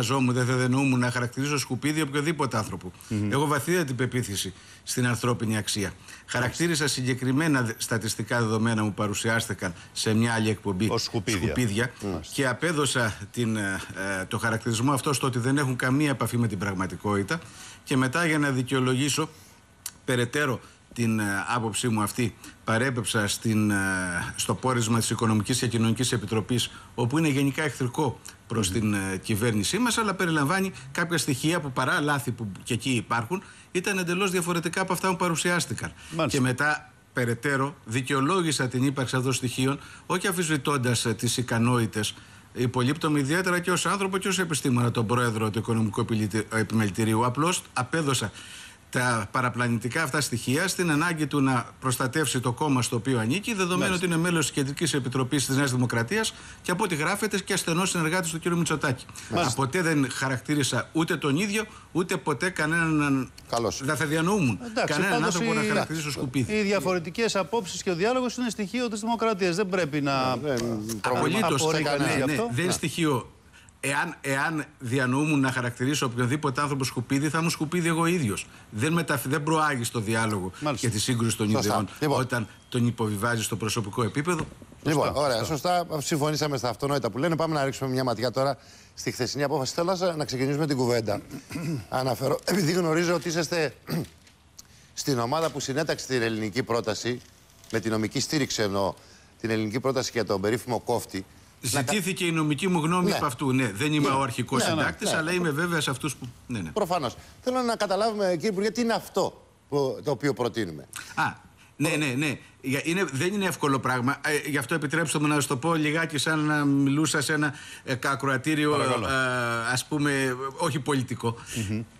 Ζώμου, δεν θα δενοούμουν να χαρακτηρίσω σκουπίδι οποιοδήποτε άνθρωπο. Έχω βαθύτατη πεποίθηση στην ανθρώπινη αξία. Χαρακτήρισα συγκεκριμένα στατιστικά δεδομένα που παρουσιάστηκαν σε μια άλλη εκπομπή Ως σκουπίδια. και απέδωσα την, ε, το χαρακτηρισμό αυτό στο ότι δεν έχουν καμία επαφή με την πραγματικότητα και μετά για να δικαιολογήσω περαιτέρω την ε, άποψή μου αυτή παρέπεψα στην, ε, στο πόρισμα της Οικονομικής και Κοινωνικής Επιτροπής όπου είναι γενικά εχθρικό προς την ε, κυβέρνησή μας αλλά περιλαμβάνει κάποια στοιχεία που παρά λάθη που και εκεί υπάρχουν ήταν εντελώς διαφορετικά από αυτά που παρουσιάστηκαν. Και μετά περαιτέρω δικαιολόγησα την ύπαρξη αυτών των στοιχείων όχι αφισβητώντας τις ικανότητες υπολείπτομαι ιδιαίτερα και ως άνθρωπο και ως επιστήμονα τον πρόεδρο του Οικονομικού Επιμελητηρίου. Απλώς απέδωσα τα παραπλανητικά αυτά στοιχεία στην ανάγκη του να προστατεύσει το κόμμα στο οποίο ανήκει, δεδομένου ότι είναι μέλος της Κεντρικής Επιτροπής της Νέας Δημοκρατίας και από ό,τι γράφεται και ασθενός συνεργάτης του κ. Μητσοτάκη. Ποτέ δεν χαρακτήρισα ούτε τον ίδιο, ούτε ποτέ κανέναν. Καλώς. Δεν θα διανοούμουν Εντάξει, κανέναν πάντως άνθρωπο να οι- χαρακτηρίσω σκουπίδι. Οι διαφορετικές απόψεις και ο διάλογος είναι στοιχείο της δημοκρατίας. Δεν πρέπει να. Απολύτως. απορρεί Ναι, κανείς ναι, γι' αυτό. δεν είναι στοιχείο. Εάν, εάν διανοούμουν να χαρακτηρίσω οποιονδήποτε άνθρωπο σκουπίδι, θα ήμουν σκουπίδι εγώ ίδιος. Δεν, μεταφ... δεν προάγει στο διάλογο Μάλιστα. και τη σύγκρουση των Σωστά. ιδεών Λοιπόν. όταν τον υποβιβάζεις στο προσωπικό επίπεδο. Λοιπόν, ωραία, σωστά. Συμφωνήσαμε στα αυτονόητα που λένε. Πάμε να ρίξουμε μια ματιά τώρα στη χθεσινή απόφαση. Θέλω να σα- να ξεκινήσουμε την κουβέντα. Αναφέρω, επειδή γνωρίζω ότι είσαστε στην ομάδα που συνέταξε την ελληνική πρόταση, με την νομική στήριξη εννοώ, την ελληνική πρόταση για τον περίφημο κόφτη. Ζητήθηκε η νομική μου γνώμη Ναι. από αυτού. Ναι, δεν είμαι Ναι. ο αρχικός Ναι, ναι, συντάκτης, ναι. αλλά είμαι βέβαια σε αυτούς που. Ναι, ναι. Προφανώς. Θέλω να καταλάβουμε, κύριε Υπουργέ, τι είναι αυτό που- το οποίο προτείνουμε. Α, ναι, ναι, ναι. Για- Είναι, δεν είναι εύκολο πράγμα. Ε, γι' αυτό επιτρέψτε μου να σα το πω λιγάκι σαν να μιλούσα σε ένα ε, ακροατήριο, ε, ας πούμε, όχι πολιτικό.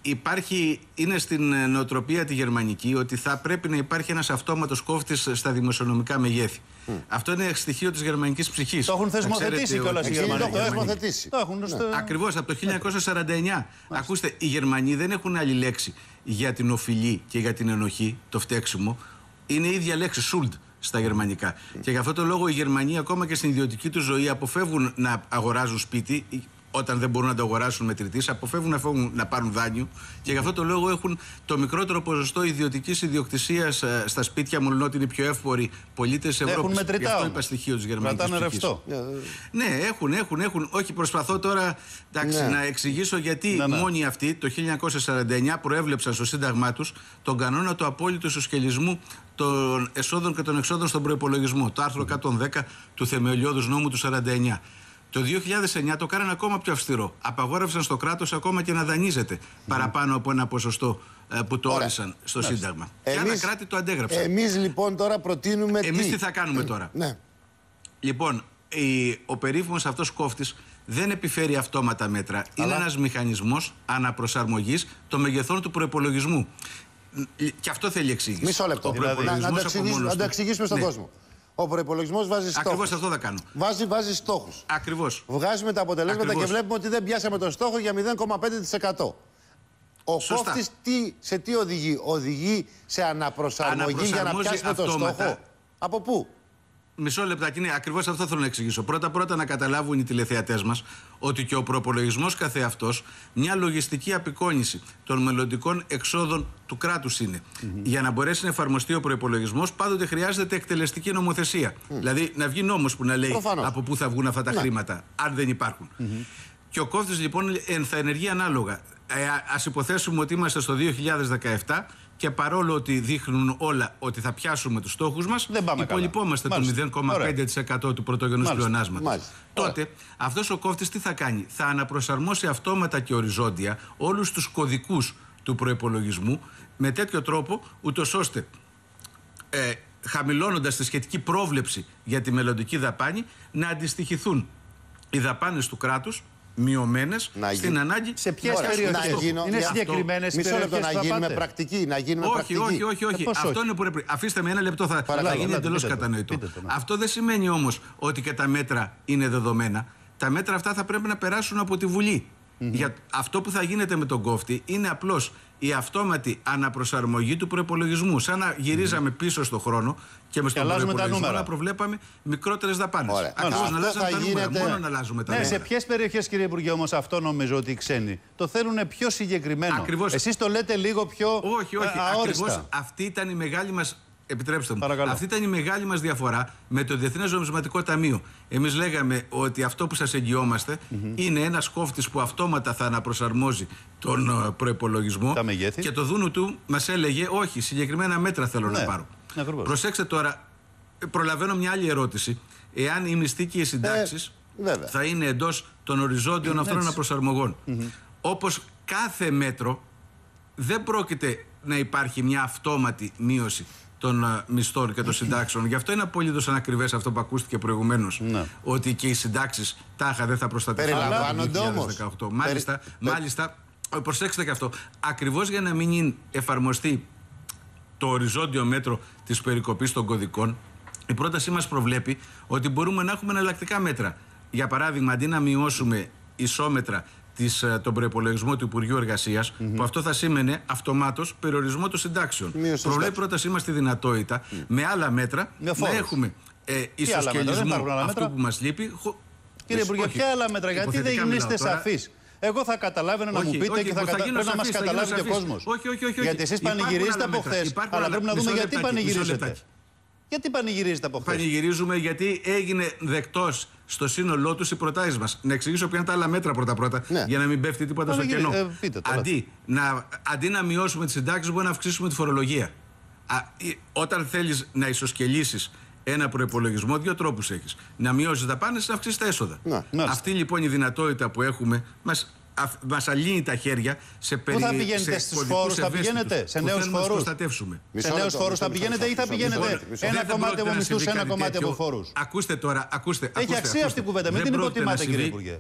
Υπάρχει, είναι στην ε, νοοτροπία τη γερμανική ότι θα πρέπει να υπάρχει ένας αυτόματος κόφτης στα δημοσιονομικά μεγέθη. Αυτό είναι στοιχείο της γερμανικής ψυχής. Το έχουν Θα θεσμοθετήσει ξέρετε κιόλας οι ότι- Εκείνοι Γερμανοί. το έχουν θεσμοθετήσει. Το έχουν στο- Ακριβώς από το 1949. Ακούστε, οι Γερμανοί δεν έχουν άλλη λέξη για την οφειλή και για την ενοχή, το φταίξιμο. Είναι η ίδια λέξη, Schuld, στα γερμανικά. Και γι' αυτό το λόγο οι Γερμανοί ακόμα και στην ιδιωτική τους ζωή αποφεύγουν να αγοράζουν σπίτι όταν δεν μπορούν να το αγοράσουν μετρητής, αποφεύγουν να, φεύγουν, να πάρουν δάνειο και γι' αυτό το λόγο έχουν το μικρότερο ποσοστό ιδιωτική ιδιοκτησίας στα σπίτια, μόνο ότι είναι οι πιο εύποροι πολίτες Ευρώπη. Έχουν μετρητά. Γι' αυτό όμως. είπα στοιχείο της γερμανικής. Κρατάνε ρευστό. Ναι, έχουν, έχουν, έχουν. Όχι, προσπαθώ τώρα εντάξει, Ναι. να εξηγήσω γιατί Ναι, ναι. μόνοι αυτοί το 1949 προέβλεψαν στο Σύνταγμά τους τον κανόνα του απόλυτου ισοσκελισμού των εσόδων και των εξόδων στον προπολογισμό. Το άρθρο 110 του Θεμελιώδους Νόμου του 49. Το 2009 το κάνανε ακόμα πιο αυστηρό. Απαγόρευσαν στο κράτος ακόμα και να δανείζεται παραπάνω από ένα ποσοστό ε, που το Ωραία. όρισαν στο Σύνταγμα. Και άλλα κράτη το αντέγραψαν. Εμείς λοιπόν τώρα προτείνουμε Εμείς τι; θα κάνουμε τώρα; Ναι. Λοιπόν, η, ο περίφημος αυτός κόφτης δεν επιφέρει αυτόματα μέτρα. Είναι ένας μηχανισμός αναπροσαρμογής των μεγεθών του προπολογισμού. Και αυτό θέλει εξήγηση. Μισό λεπτό. Ο Να, να, προϋπολογισμός το από εξηγήσουμε, μόνος να το του- εξηγήσουμε στον Ναι. κόσμο. Ο προπολογισμό βάζει στόχους. Ακριβώς αυτό θα κάνω. Βάζει, βάζει στόχους. Ακριβώς. Βγάζουμε τα αποτελέσματα Ακριβώς. και βλέπουμε ότι δεν πιάσαμε τον στόχο για 0,5%. Ο Σωστά. κόφτης τι, σε τι οδηγεί, οδηγεί σε αναπροσαρμογή για να Αναπροσαρμόζει πιάσουμε τον αυτόματα. στόχο. Από πού; Μισό λεπτάκι, ναι, ακριβώς αυτό θέλω να εξηγήσω. Πρώτα-πρώτα να καταλάβουν οι τηλεθεατές μας ότι και ο προπολογισμός καθεαυτό μια λογιστική απεικόνηση των μελλοντικών εξόδων του κράτους είναι. Για να μπορέσει να εφαρμοστεί ο προπολογισμός, πάντοτε χρειάζεται εκτελεστική νομοθεσία. Δηλαδή να βγει νόμος που να λέει Προφανώς. από πού θα βγουν αυτά τα Ναι. χρήματα, αν δεν υπάρχουν. Και ο κόφτη λοιπόν εν- θα ενεργεί ανάλογα. Ε, Α υποθέσουμε ότι είμαστε στο 2017 και παρόλο ότι δείχνουν όλα ότι θα πιάσουμε τους στόχους μας, Δεν πάμε καλά. υπολοιπόμαστε το Μάλιστα. 0,5% του πρωτογενούς Μάλιστα. πλεονάσματος. Μάλιστα. Τότε αυτός ο κόφτης τι θα κάνει, θα αναπροσαρμόσει αυτόματα και οριζόντια όλους τους κωδικούς του προπολογισμού με τέτοιο τρόπο, ούτως ώστε ε, χαμηλώνοντας τη σχετική πρόβλεψη για τη μελλοντική δαπάνη να αντιστοιχηθούν οι δαπάνες του κράτους μειωμένες Να στην γίνει. ανάγκη Σε ποιες Ωραία, να περιοχέ. γίνω- Είναι για- συγκεκριμένες Μισό λεπτό περιοχές να που θα γίνουμε πάτε. πρακτικοί. Να γίνουμε όχι, πρακτικοί. όχι, όχι, όχι, Ε, πώς Αυτό όχι; είναι που πρέπει. Αφήστε με ένα λεπτό, θα, θα Παρακαλώ, γίνει ναι, εντελώς πείτε το, κατανοητό. πείτε το, ναι. Αυτό δεν σημαίνει όμως ότι και τα μέτρα είναι δεδομένα. Τα μέτρα αυτά θα πρέπει να περάσουν από τη Βουλή. Για αυτό που θα γίνεται με τον κόφτη είναι απλώς η αυτόματη αναπροσαρμογή του προπολογισμού. Σαν να γυρίζαμε πίσω στον χρόνο και με στον αλλάζουμε τα προπολογισμό νούμερα. να προβλέπαμε μικρότερες δαπάνες. Ωραία. Ακριβώς Αυτό να αλλάζουμε θα τα νούμερα. γίνεται- Μόνο να αλλάζουμε τα Ναι, νούμερα. σε ποιες περιοχές, κύριε Υπουργέ, όμως αυτό νομίζω ότι οι ξένοι το θέλουν πιο συγκεκριμένο. Ακριβώς. Εσείς το λέτε λίγο πιο Όχι, όχι. ε, αόριστα. Ακριβώς αυτή ήταν η μεγάλη μας. Επιτρέψτε μου. Παρακαλώ. Αυτή ήταν η μεγάλη μας διαφορά με το Διεθνές Νομισματικό Ταμείο. Εμείς λέγαμε ότι αυτό που σας εγγυόμαστε είναι ένας κόφτης που αυτόματα θα αναπροσαρμόζει τον προπολογισμό. Τα μεγέθη. Και το δούνου του μας έλεγε, Όχι, συγκεκριμένα μέτρα θέλω Ναι, να πάρω. ακριβώς. Προσέξτε τώρα, ε, προλαβαίνω μια άλλη ερώτηση. Εάν οι μισθοί και οι συντάξεις Ε, βέβαια. θα είναι εντός των οριζόντιων αυτών έτσι. αναπροσαρμογών. Όπως κάθε μέτρο, δεν πρόκειται να υπάρχει μια αυτόματη μείωση των ε, μισθών και των συντάξεων. Γι' αυτό είναι απολύτως ανακριβές αυτό που ακούστηκε προηγουμένως. Ναι. Ότι και οι συντάξεις τάχα δεν θα προστατευτούν. Περιλαμβάνονται το όμως. 2018. Μάλιστα, μάλιστα, ε, προσέξτε και αυτό. Ακριβώς για να μην είναι- εφαρμοστεί το οριζόντιο μέτρο της περικοπής των κωδικών, η πρότασή μας προβλέπει ότι μπορούμε να έχουμε εναλλακτικά μέτρα. Για παράδειγμα, αντί να μειώσουμε ισόμετρα της, ε, τον προπολογισμό του Υπουργείου Εργασίας, που αυτό θα σήμαινε αυτομάτως περιορισμό των συντάξεων. Μείωση των Προβλέπει η πρότασή μα τη δυνατότητα με άλλα μέτρα Με να φόρους. έχουμε ε, μέτρα, δεν ισοσκελισμό υπάρχουν άλλα αυτού μέτρα. που μας λείπει. χω- Κύριε Όχι, Υπουργέ, ποια άλλα μέτρα, γιατί δεν υποθετικά γίνεστε μιλάω τώρα. σαφείς. Εγώ θα καταλάβαινα να Όχι, μου πείτε όχι, και θα, θα κατα... γίνω πρέπει να μας σαφής, θα γίνω καταλάβει και ο σαφής. κόσμος. Όχι, όχι, όχι, όχι. Γιατί εσείς Υπάρχουν πανηγυρίζετε άλλα από μέτρα. χθες. Υπάρχουν Αλλά άλλα- πρέπει να μισό δούμε γιατί λεπτάκι, μισό πανηγυρίζετε. Λεπτάκι. Γιατί πανηγυρίζετε από χθες; Πανηγυρίζουμε γιατί έγινε δεκτός στο σύνολό τους οι προτάσεις μας. Να εξηγήσω ποια είναι τα άλλα μέτρα πρώτα-πρώτα, Ναι. για να μην πέφτει τίποτα στο Πανηγυρι- κενό. ε, πείτε το, αντί, να, αντί να μειώσουμε τις συντάξεις, μπορούμε να αυξήσουμε τη φορολογία. Α, η- όταν θέλεις να ισοσκελίσεις ένα προπολογισμό, δύο τρόπους έχεις. Να μειώσεις τα πάνε, να αυξήσεις τα έσοδα. Ναι. Μάλιστα. Αυτή λοιπόν η δυνατότητα που έχουμε μας μας αλύνει τα χέρια σε περι... θα πηγαίνετε σε στους κωδικούς φόρους, θα ευαίσθητους πηγαίνετε σε που νέους θέλουμε να τους φόρους; προστατεύσουμε. Μισό Σε νέους λεπτό, φόρους μισό θα λεπτό, πηγαίνετε ή θα μισό πηγαίνετε λεπτό, μισό ένα Δεν κομμάτι πρόκειται από να μισθούς, συμβεί ένα κάτι κομμάτι τέτοιο. από φόρους. Ακούστε τώρα, ακούστε. Έχει ακούστε, αξία ακούστε. αυτή η κουβέντα. Μην Δεν την πρόκειται υποτιμάτε, να κύριε συμβεί. Υπουργέ.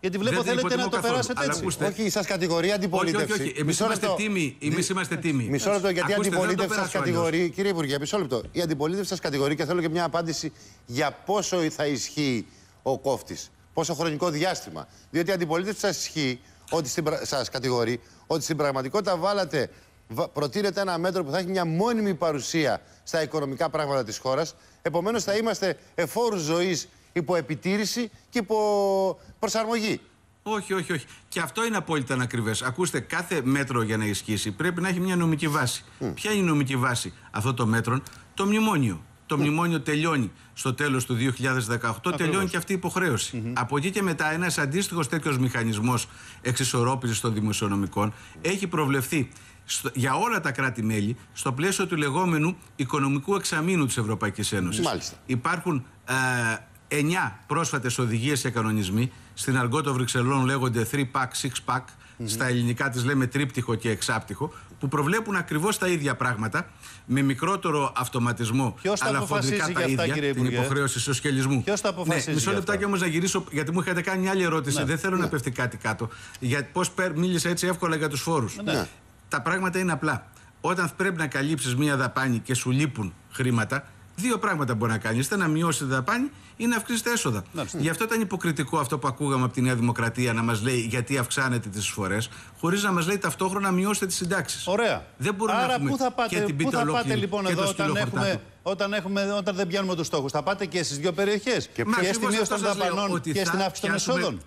Γιατί βλέπω Δεν την θέλετε να υποτιμώ το καθόλου, περάσετε αλλά έτσι. ακούστε. Όχι, σας κατηγορεί Όχι, αντιπολίτευση. όχι, όχι. Εμείς Μισό είμαστε λεπτό. τίμοι. Εμείς είμαστε τίμοι. Μισό λεπτό, γιατί η Ακούστε, δεν το αντιπολίτευση σας περάσω κατηγορεί. αλλιώς. Κύριε Υπουργέ, μισό λεπτό. Η αντιπολίτευση σας κατηγορεί και θέλω και μια απάντηση για πόσο θα ισχύει ο κόφτης. Πόσο χρονικό διάστημα. Διότι η αντιπολίτευση σας ισχύει, ότι στην πρα- σας κατηγορεί, ότι στην πραγματικότητα βάλατε, βα- προτείνετε ένα μέτρο που θα έχει μια μόνιμη παρουσία στα οικονομικά πράγματα της χώρας. Επομένως θα είμαστε εφόρους ζωής υπό επιτήρηση και υπό προσαρμογή. Όχι, όχι, όχι. Και αυτό είναι απόλυτα ανακριβές. Ακούστε, κάθε μέτρο για να ισχύσει πρέπει να έχει μια νομική βάση. Ποια είναι η νομική βάση; Αυτών των μέτρων, το μνημόνιο. Το μνημόνιο τελειώνει στο τέλος του 2018, τελειώνει και αυτή η υποχρέωση. Από εκεί και μετά, ένας αντίστοιχος τέτοιος μηχανισμός εξισορρόπησης των δημοσιονομικών έχει προβλεφθεί στο- για όλα τα κράτη-μέλη στο πλαίσιο του λεγόμενου οικονομικού εξαμήνου της Ευρωπαϊκής Ένωσης. Μάλιστα. Υπάρχουν ε, εννιά πρόσφατες οδηγίες και κανονισμοί. Στην αργό των Βρυξελών λέγονται 3-pack, 6-pack. Στα ελληνικά τις λέμε τρίπτυχο και εξάπτυχο. Που προβλέπουν ακριβώς τα ίδια πράγματα με μικρότερο αυτοματισμό. Ποιος τα αλλά αποφασίζει χοντρικά τα για αυτά, ίδια. κύριε την Υπουργέ; υποχρέωση ισοσκελισμού. Ποιος τα αποφασίζει Ναι, μισό για λεπτάκι αυτά; όμως να γυρίσω, γιατί μου είχατε κάνει μια άλλη ερώτηση. Ναι. Δεν θέλω να πέφτει κάτι κάτω. Για πώς πέρ- μίλησα έτσι εύκολα για τους φόρους. Ναι. Τα πράγματα είναι απλά. Όταν πρέπει να καλύψεις μία δαπάνη και σου λείπουν χρήματα, δύο πράγματα μπορεί να κάνει. Είτε να μειώσει τη δαπάνη ή να αυξήσει τα έσοδα. Μάλιστα. Γι' αυτό ήταν υποκριτικό αυτό που ακούγαμε από τη Νέα Δημοκρατία να μας λέει γιατί αυξάνετε τις εισφορές, χωρίς να μας λέει ταυτόχρονα να μειώσετε τις συντάξεις. Ωραία. Δεν μπορούμε Άρα να έχουμε πού θα πάτε, και την πού πίτα θα πάτε ολόκληρη λοιπόν και εδώ το όταν σκύλο έχουμε, χορτάτο. όταν, έχουμε, όταν δεν πιάνουμε του στόχου. Θα πάτε και στις δύο περιοχές. Και, Μα στη ακριβώς μείωση των αυτό σας λέω, δαπανών ότι και θα στην αύξηση των πιάσουμε- εσόδων.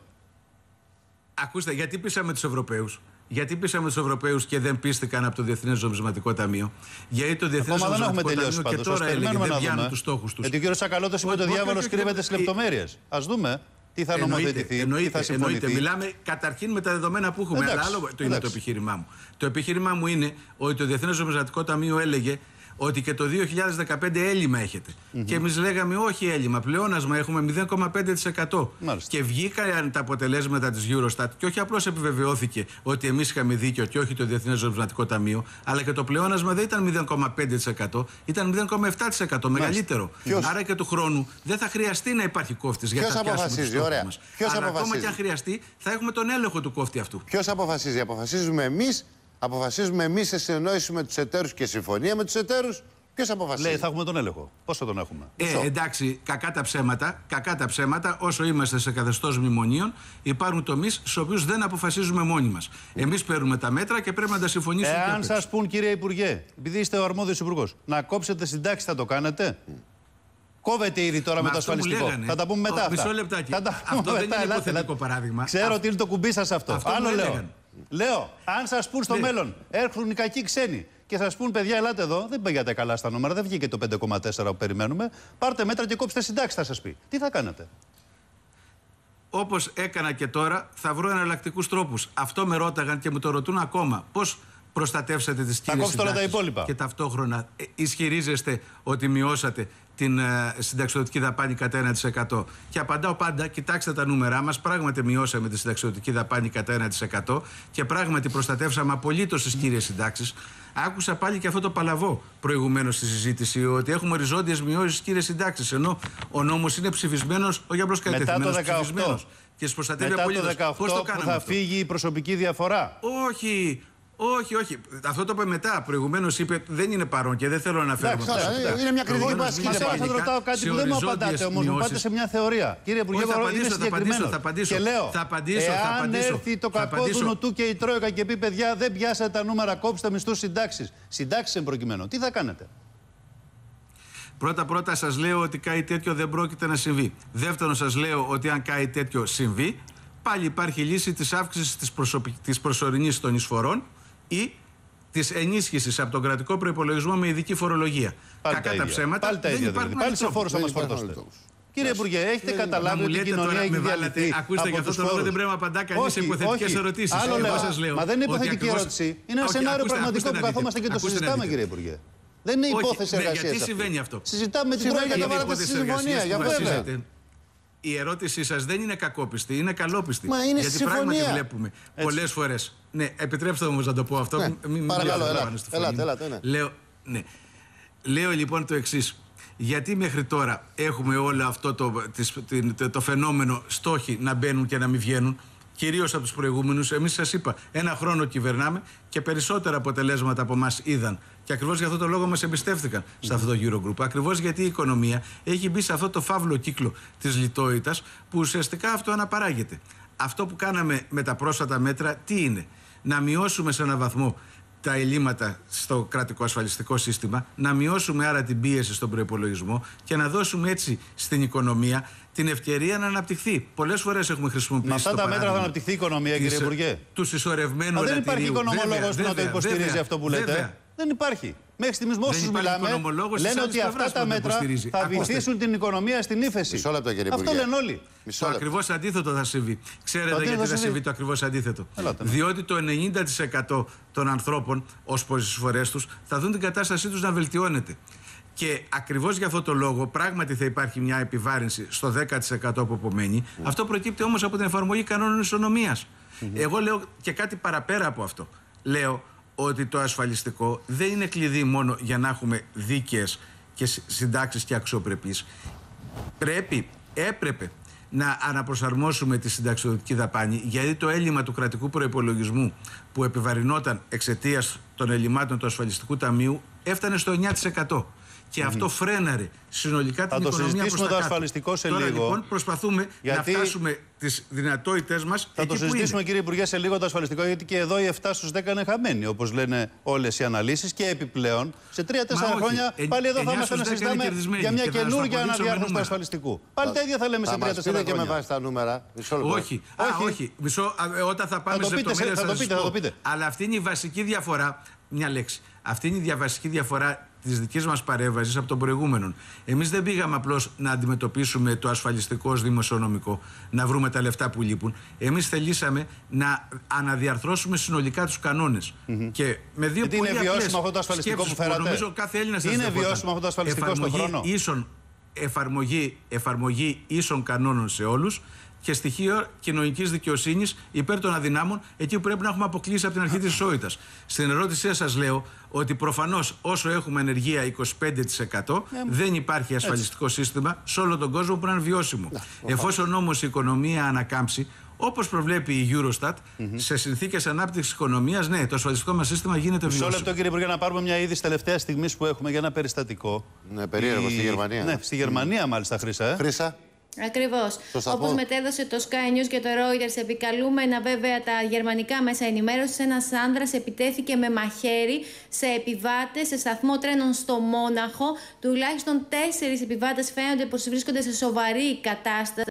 Ακούστε, γιατί πείσαμε τους Ευρωπαίους; Γιατί πείσαμε τους Ευρωπαίους και δεν πίστηκαν από το Διεθνές Νομισματικό Ταμείο; Γιατί το Διεθνές Ακόμα δεν έχουμε Νομισματικό τελειώσει Ταμείο και πάντως. τώρα έλεγε περιμένουμε δεν να πιάνουν δούμε. τους στόχους τους. Γιατί ο κύριος Σακαλώτος είπε ότι ο Όχι, διάβολος όχι, όχι, κρύβεται όχι. στις λεπτομέρειες. Α δούμε τι θα νομοθετηθεί, τι θα εννοείται, συμφωνηθεί. εννοείται. Μιλάμε καταρχήν με τα δεδομένα που έχουμε. Εντάξει, αλλά άλλο το είναι εντάξει. το επιχείρημά μου. Το επιχείρημά μου είναι ότι το Διεθνές Νομισματικό Ταμείο έλεγε ότι και το 2015 έλλειμμα έχετε. Και εμείς λέγαμε όχι έλλειμμα, πλεόνασμα έχουμε 0,5%. Μάλιστα. Και βγήκαν τα αποτελέσματα της Eurostat και όχι απλώς επιβεβαιώθηκε ότι εμείς είχαμε δίκιο και όχι το Διεθνές Νομισματικό Ταμείο, αλλά και το πλεόνασμα δεν ήταν 0,5%, ήταν 0,7% μεγαλύτερο. Ποιος- Άρα και του χρόνου δεν θα χρειαστεί να υπάρχει κόφτης για Ποιος να πιάσουμε τους αποφασίζει, στόχους ωραία. μας. Ποιος Αλλά ακόμα αποφασίζει; και αν χρειαστεί, θα έχουμε τον έλεγχο του κόφτη αυτού. Ποιος αποφασίζει, αποφασίζουμε εμείς, αποφασίζουμε εμείς σε συνεννόηση με τους εταίρους και συμφωνία με τους εταίρους. Ποιος αποφασίζει; Λέει θα έχουμε τον έλεγχο. Πώς θα τον έχουμε; Ε, εντάξει, κακά τα ψέματα, κακά τα ψέματα, όσο είμαστε σε καθεστώς μνημονίων, υπάρχουν τομείς στους οποίους δεν αποφασίζουμε μόνοι μας. Εμείς παίρνουμε τα μέτρα και πρέπει να τα συμφωνήσουμε. Εάν σας πούν, κύριε Υπουργέ, επειδή είστε ο αρμόδιος υπουργός, να κόψετε συντάξει, θα το κάνετε; Κόβεται ήδη τώρα Μα με το αυτό μου ασφαλιστικό. λέγανε. Θα τα πούμε μετά. Ο, αυτά. μισό λεπτάκι. Θα τα πούμε Αυτό δεν μετά. είναι Ελάτε, υποθετικό ελάτε. παράδειγμα. Ξέρω Α- ότι είναι το κουμπί σας αυτό. Αυτό Άλλο μου λέω. έλεγαν. Λέω, αν σας πούν στο Ναι. μέλλον, έρχονται οι κακοί ξένοι και σας πούν, παιδιά, ελάτε εδώ, δεν πήγατε καλά στα νούμερα, δεν βγήκε το 5,4 που περιμένουμε. Πάρτε μέτρα και κόψτε συντάξεις, θα σας πει. Τι θα κάνετε; Όπως έκανα και τώρα, θα βρω εναλλακτικούς τρόπους. Αυτό με ρώταγαν και μου το ρωτούν ακόμα. Πώς προστατεύσατε τις κύριες κόψετε όλα τα υπόλοιπα. Και ταυτόχρονα ε, ισχυρίζεστε ότι μειώσατε την ε, συνταξιδοτική δαπάνη κατά 1%. Και απαντάω πάντα, κοιτάξτε τα νούμερά μας. Πράγματι, μειώσαμε τη συνταξιδοτική δαπάνη κατά 1% και πράγματι προστατεύσαμε απολύτως τις κύριες συντάξεις. Άκουσα πάλι και αυτό το παλαβό προηγουμένως στη συζήτηση, ότι έχουμε οριζόντιες μειώσεις στις κύριες συντάξεις. Ενώ ο νόμος είναι ψηφισμένος, όχι απλώ Μετά το κατευθυνμένο, 18. ψηφισμένος. Και προστατεύει Μετά απολύτως. το 18 Πώς το που κάναμε θα αυτό; φύγει η προσωπική διαφορά; Όχι, όχι, όχι. Αυτό το είπε μετά. Προηγουμένως είπε δεν είναι παρόν και δεν θέλω να αναφέρω. Εντάξει, αυτό. εντάξει, εντάξει. Είναι μια κριτική Προηγουμένως που Μας ασκείται μίλησε τώρα θα πάλι. το ρωτάω κάτι σε που δεν μου οριζόντιες απαντάτε όμως. Μου πάτε μειώσεις. σε μια θεωρία. Κύριε Υπουργέ, Όχι, θα είναι απαντήσω, θα συγκεκριμένο. απαντήσω, θα απαντήσω. Και λέω, Θα απαντήσω, θα εάν απαντήσω. έρθει το Θα κακό απαντήσω. του νοτού και η Τρόικα και πει παιδιά δεν πιάσατε τα νούμερα, κόψτε μισθούς συντάξεις. Συντάξεις εν προκειμένου. Τι θα κάνετε; Πρώτα πρώτα σας λέω ότι κάτι τέτοιο δεν πρόκειται να συμβεί. Δεύτερον σας λέω ότι αν κάτι τέτοιο συμβεί, πάλι υπάρχει λύση της αύξησης της, προσωπι... της προσωρινής των εισφορών ή της ενίσχυσης από τον κρατικό προϋπολογισμό με ειδική φορολογία. Πάλι Κακά τα, ίδια. ψέματα. Πάλι τα δεν ίδια υπάρχουν δηλαδή. Πάλι σε άλλοι φόρου θα Δεν μα υπάρχουν φορτώσετε. άλλοι τρόπους. Κύριε Υπουργέ, έχετε Να καταλάβει μου ότι η λέτε κοινωνία τώρα, έχει με βάλατε, διαλυθεί. ακούστε, από για αυτό τους το λόγο φόρους. δεν πρέπει να απαντά κανείς σε Όχι, υποθετικές όχι. ερωτήσεις. Άλλο Εγώ λέω. σας λέω Μα δεν είναι ότι υποθετική ακριβώς- ερώτηση. Είναι ένα Όχι, σενάριο ακούστε, πραγματικό ακούστε που να δείτε. καθόμαστε και το Ακούστε να συζητάμε, δείτε. κύριε Υπουργέ. Δεν είναι Όχι, υπόθεση ναι, εργασίας. γιατί συμβαίνει αυτό. Συζητάμε με την Συμβαίνει Τρόικα. γιατί Είναι βάλατε υπόθεση στη συμφωνία, εργασίας για που βέβαια. Βασίζεται. Η ερώτησή σας δεν είναι κακόπιστη, είναι καλόπιστη. Μα είναι Γιατί στη πράγματι συμφωνία. βλέπουμε πολλές φορές. Ναι, επιτρέψτε μου να το πω αυτό. Ναι, μην- μην παρακαλώ, διαλαμβάνω ελάτε, στη φωνή ελάτε, μου. ελάτε, ναι. Λέω, ναι. Λέω λοιπόν το εξής. Γιατί μέχρι τώρα έχουμε όλο αυτό το, τις- την- το, το φαινόμενο στόχοι να μπαίνουν και να μην βγαίνουν, κυρίως από τους προηγούμενους. Εμείς σας είπα, ένα χρόνο κυβερνάμε και περισσότερα αποτελέσματα από εμά είδαν. Και ακριβώς για αυτό το λόγο μας εμπιστεύτηκαν σε αυτό το Eurogroup. Ακριβώς γιατί η οικονομία έχει μπει σε αυτό το φαύλο κύκλο της λιτότητας που ουσιαστικά αυτό αναπαράγεται. Αυτό που κάναμε με τα πρόσφατα μέτρα, τι είναι, να μειώσουμε σε έναν βαθμό τα ελλείμματα στο κρατικό ασφαλιστικό σύστημα, να μειώσουμε άρα την πίεση στον προπολογισμό και να δώσουμε έτσι στην οικονομία την ευκαιρία να αναπτυχθεί. Πολλές φορές έχουμε χρησιμοποιήσει. Με αυτά το τα μέτρα θα παράδειγμα αναπτυχθεί η οικονομία, της- κύριε Υπουργέ. Του συσσωρευμένου Μα δεν υπάρχει ελαττηρίου. οικονομολόγος που να το Βέβαια, υποστηρίζει βέβαια, αυτό που λέτε. βέβαια. Δεν υπάρχει. Μέχρι στιγμής με όσους υπάρχει μιλάμε οικονομολόγος της λένε άλλης ότι αυτά πλευράς τα που το μέτρα υποστηρίζει. θα Ακούστε. βοηθήσουν την οικονομία στην ύφεση. Μισό λεπτό, κύριε Αυτό Υπουργέ. λένε όλοι. Μισό Το λεπτό. ακριβώς αντίθετο θα συμβεί. Ξέρετε Το γιατί αντίθετο θα θα συμβεί συμβεί. το ακριβώς αντίθετο. Ελάτε, ναι. Διότι το 90% των ανθρώπων ως προς τις φορές τους θα δουν την κατάστασή τους να βελτιώνεται. Και ακριβώς για αυτό το λόγο, πράγματι θα υπάρχει μια επιβάρυνση στο 10% που απομένει. Αυτό προκύπτει όμως από την εφαρμογή κανόνων ισονομίας. Εγώ λέω και κάτι παραπέρα από αυτό. Λέω ότι το ασφαλιστικό δεν είναι κλειδί μόνο για να έχουμε δίκαιες και συντάξεις και αξιοπρεπείς πρέπει, έπρεπε να αναπροσαρμόσουμε τη συνταξιδοτική δαπάνη γιατί το έλλειμμα του κρατικού προϋπολογισμού που επιβαρυνόταν εξαιτίας των ελλημάτων του ασφαλιστικού ταμείου έφτανε στο 9%. Και αυτό φρέναρε συνολικά Θα την το οικονομία προς συζητήσουμε τα το κάτω. ασφαλιστικό σε Τώρα, λίγο. λοιπόν προσπαθούμε Γιατί- να φτάσουμε τις δυνατότητές μας Θα εκεί το που συζητήσουμε, είναι. κύριε Υπουργέ, σε λίγο το ασφαλιστικό, γιατί και εδώ οι 7 στους 10 είναι χαμένοι, όπως λένε όλες οι αναλύσεις. Και επιπλέον, σε 3-4 Μα όχι. χρόνια Ε, πάλι εδώ θα εννιά είμαστε στους να δέκα είναι συζητάμε κερδισμένοι για μια και θα σας καινούργια αποδείξω με αναδιάρθρωση του νούμερα. ασφαλιστικού. Πάλι τα ίδια θα λέμε σε Θα 3-4 μας πείτε και με χρόνια. βάση τα νούμερα. Μισό λεπτό. Όχι. Α, Όχι. όχι. Μισό, α, ε, όταν θα πάμε το σε πείτε, σε- λεπτομέρειες θα το σας πείτε, θα πω. το πείτε. Αλλά αυτή είναι η βασική διαφορά. Μια λέξη. Αυτή είναι η διαβασική διαφορά τη δική μας παρέμβαση από τον προηγούμενο. Εμείς δεν πήγαμε απλώς να αντιμετωπίσουμε το ασφαλιστικό ως δημοσιονομικό, να βρούμε τα λεφτά που λείπουν. Εμείς θελήσαμε να αναδιαρθρώσουμε συνολικά τους κανόνες. Και με δύο Γιατί πολύ είναι απλές βιώσιμο αυτό το ασφαλιστικό σκέψεις που φέρατε; Νομίζω κάθε Έλληνας Είναι βιώσιμο αυτό το ασφαλιστικό στον χρόνο; Ίσον, εφαρμογή, εφαρμογή ίσων κανόνων σε όλους και στοιχείο κοινωνικής δικαιοσύνης υπέρ των αδυνάμων, εκεί που πρέπει να έχουμε αποκλείσει από την αρχή της ισότητας. Στην ερώτησή σας λέω ότι προφανώς όσο έχουμε ενεργεία 25%, δεν υπάρχει ασφαλιστικό σύστημα σε όλο τον κόσμο που να είναι βιώσιμο. Εφόσον όμως η οικονομία ανακάμψει, Όπως προβλέπει η Eurostat, σε συνθήκες ανάπτυξης οικονομίας, ναι, το ασφαλιστικό μας σύστημα γίνεται Μισό βιώσιμο. λεπτό, κύριε Υπουργέ, να πάρουμε μια είδηση τελευταίας στιγμής που έχουμε για ένα περιστατικό. Ναι, περίεργο, στη Γερμανία. Ναι, στη Γερμανία μάλιστα, Χρήσα. Ε. Χρήσα. Ακριβώς. Στο σταθμό. Όπως μετέδωσε το Sky News και το Reuters, επικαλούμενα βέβαια τα γερμανικά μέσα ενημέρωσης, ένας άνδρα επιτέθηκε με μαχαίρι σε επιβάτες σε σταθμό τρένων στο Μόναχο. Τουλάχιστον τέσσερις επιβάτες φαίνονται πως βρίσκονται σε σοβαρή κατάσταση.